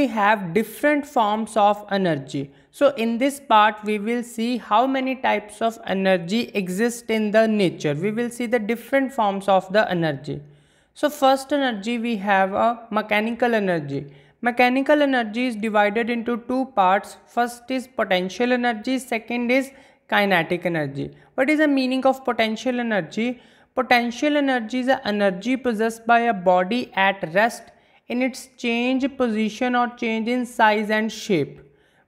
we have different forms of energy. So in this part we will see how many types of energy exist in the nature. We will see the different forms of the energy. So first energy we have a mechanical energy. Mechanical energy is divided into two parts. First is potential energy, second is kinetic energy. What is the meaning of potential energy? Potential energy is the energy possessed by a body at rest in its change position or change in size and shape.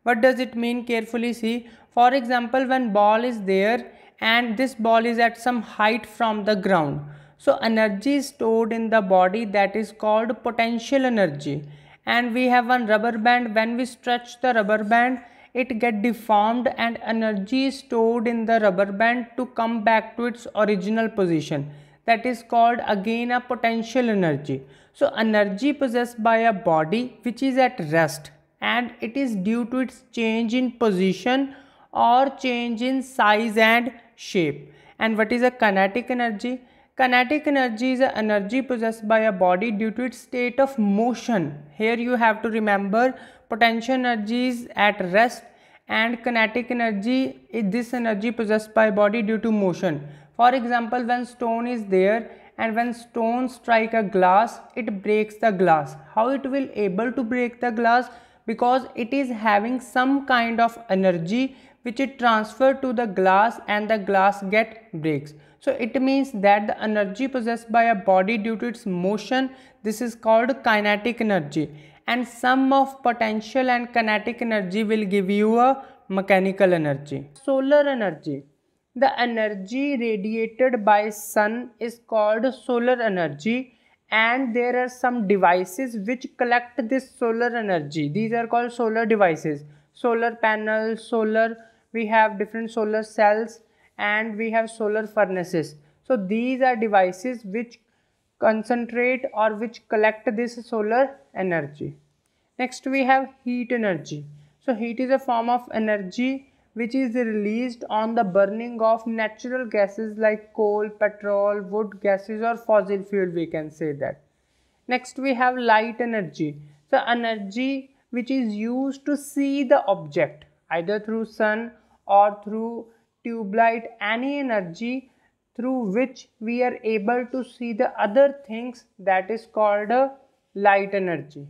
What does it mean? Carefully see. For example, when ball is there and this ball is at some height from the ground. So energy is stored in the body that is called potential energy. And we have one rubber band. When we stretch the rubber band, it get deformed and energy is stored in the rubber band to come back to its original position that is called again a potential energy. So energy possessed by a body which is at rest and it is due to its change in position or change in size and shape. And what is a kinetic energy? Kinetic energy is a energy possessed by a body due to its state of motion. Here you have to remember potential energy is at rest and kinetic energy is this energy possessed by body due to motion. For example, when stone is there and when stone strike a glass, it breaks the glass. How it will able to break the glass? Because it is having some kind of energy which it transfer to the glass and the glass get breaks. So it means that the energy possessed by a body due to its motion, this is called kinetic energy. And sum of potential and kinetic energy will give you a mechanical energy. Solar energy the energy radiated by sun is called solar energy and there are some devices which collect this solar energy. These are called solar devices. Solar panels, solar, we have different solar cells and we have solar furnaces. So these are devices which concentrate or which collect this solar energy. Next we have heat energy. So heat is a form of energy which is released on the burning of natural gases like coal, petrol, wood gases or fossil fuel we can say that. Next we have light energy. So energy which is used to see the object either through sun or through tube light any energy through which we are able to see the other things that is called a light energy.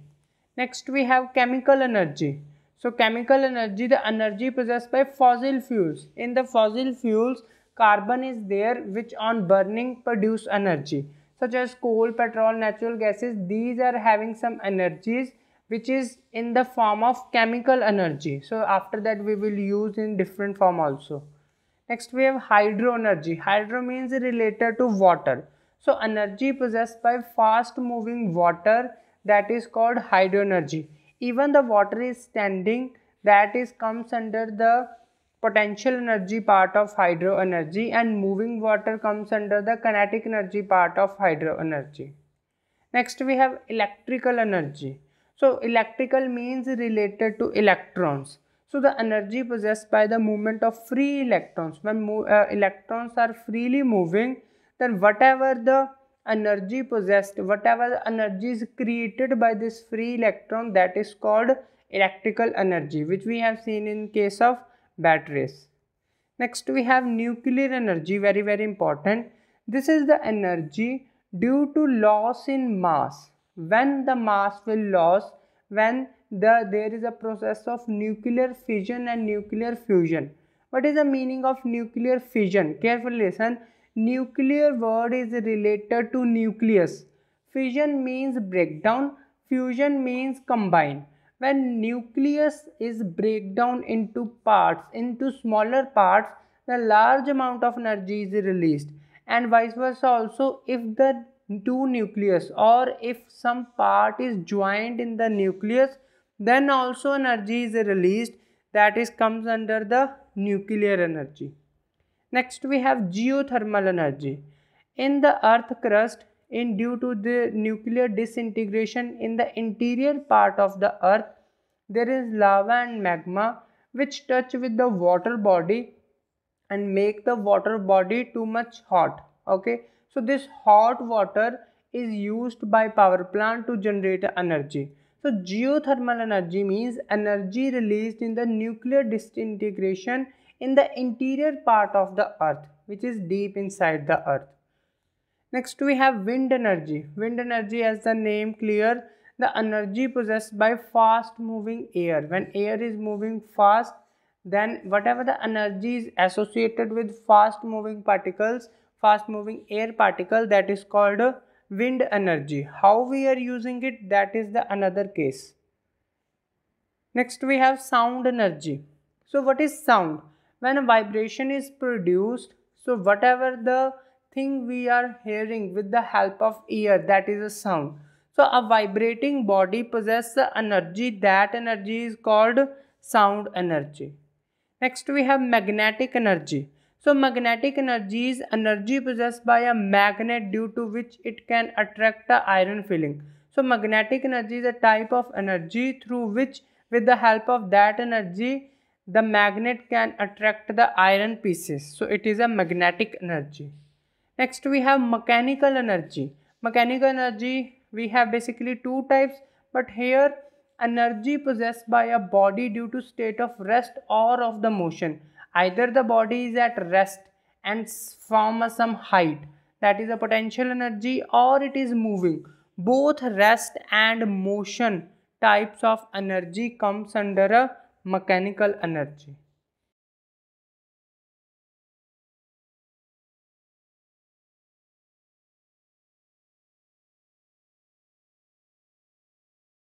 Next we have chemical energy. So chemical energy, the energy possessed by fossil fuels. In the fossil fuels, carbon is there which on burning produce energy such as coal, petrol, natural gases. These are having some energies which is in the form of chemical energy. So after that we will use in different form also. Next we have hydro energy. Hydro means related to water. So energy possessed by fast moving water that is called hydro energy even the water is standing that is comes under the potential energy part of hydro energy and moving water comes under the kinetic energy part of hydro energy next we have electrical energy. So electrical means related to electrons. So the energy possessed by the movement of free electrons. When uh, electrons are freely moving then whatever the energy possessed. Whatever energy is created by this free electron that is called electrical energy which we have seen in case of batteries. Next we have nuclear energy very very important. This is the energy due to loss in mass. When the mass will lose when the there is a process of nuclear fission and nuclear fusion. What is the meaning of nuclear fission? Carefully listen Nuclear word is related to nucleus. Fission means breakdown. Fusion means combine. When nucleus is breakdown into parts, into smaller parts, the large amount of energy is released. And vice versa also if the two nucleus or if some part is joined in the nucleus, then also energy is released that is comes under the nuclear energy. Next we have geothermal energy. In the earth crust, in due to the nuclear disintegration in the interior part of the earth, there is lava and magma which touch with the water body and make the water body too much hot. Okay, so this hot water is used by power plant to generate energy. So geothermal energy means energy released in the nuclear disintegration in the interior part of the earth which is deep inside the earth. Next we have wind energy. Wind energy as the name clear the energy possessed by fast moving air. When air is moving fast then whatever the energy is associated with fast moving particles fast moving air particle that is called wind energy how we are using it that is the another case next we have sound energy so what is sound when a vibration is produced so whatever the thing we are hearing with the help of ear that is a sound so a vibrating body possesses energy that energy is called sound energy Next we have magnetic energy. So magnetic energy is energy possessed by a magnet due to which it can attract the iron filling. So magnetic energy is a type of energy through which with the help of that energy the magnet can attract the iron pieces. So it is a magnetic energy. Next we have mechanical energy. Mechanical energy we have basically two types but here energy possessed by a body due to state of rest or of the motion either the body is at rest and from some height that is a potential energy or it is moving both rest and motion types of energy comes under a mechanical energy